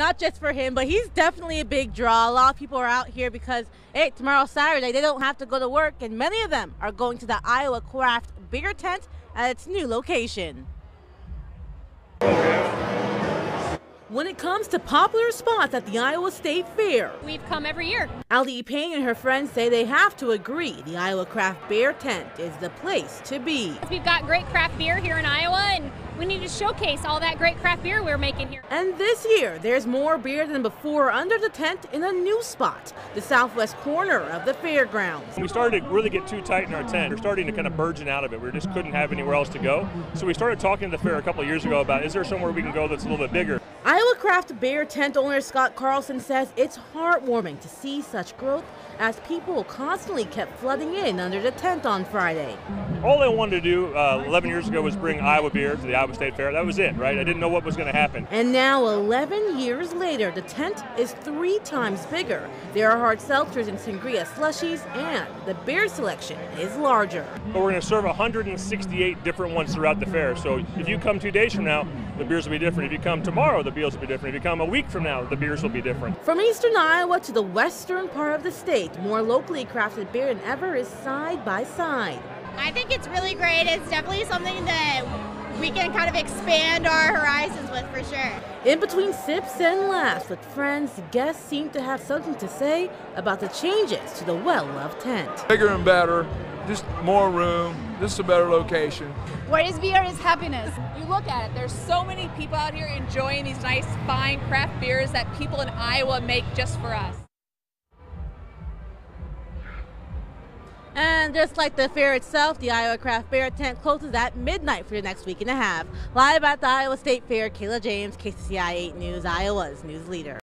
not just for him, but he's definitely a big draw. A lot of people are out here because, hey, tomorrow's Saturday, they don't have to go to work, and many of them are going to the Iowa Craft Bigger Tent at its new location. When it comes to popular spots at the Iowa State Fair, We've come every year. Ali Payne and her friends say they have to agree the Iowa Craft Beer Tent is the place to be. We've got great craft beer here in Iowa, and we need to showcase all that great craft beer we're making here. And this year, there's more beer than before under the tent in a new spot, the southwest corner of the fairgrounds. We started to really get too tight in our tent. We're starting to kind of burgeon out of it. We just couldn't have anywhere else to go. So we started talking to the fair a couple of years ago about is there somewhere we can go that's a little bit bigger? Iowa Craft Beer tent owner Scott Carlson says it's heartwarming to see such growth as people constantly kept flooding in under the tent on Friday. All I wanted to do uh, 11 years ago was bring Iowa beer to the Iowa State Fair. That was it, right? I didn't know what was going to happen. And now, 11 years later, the tent is three times bigger. There are hard seltzers and sangria slushies, and the beer selection is larger. But we're going to serve 168 different ones throughout the fair. So if you come two days from now, the beers will be different. If you come tomorrow, the beers will be different. If you come a week from now, the beers will be different. From eastern Iowa to the western part of the state, more locally crafted beer than ever is side by side. I think it's really great. It's definitely something that we can kind of expand our horizons with for sure. In between sips and laughs with friends, guests seem to have something to say about the changes to the well loved tent. Bigger and better, just more room, this is a better location. What is beer is happiness. You look at it, there's so many people out here enjoying these nice, fine craft beers that people in Iowa make just for us. And just like the fair itself, the Iowa Craft Beer tent closes at midnight for the next week and a half. Live at the Iowa State Fair, Kayla James, KCCI 8 News, Iowa's news leader.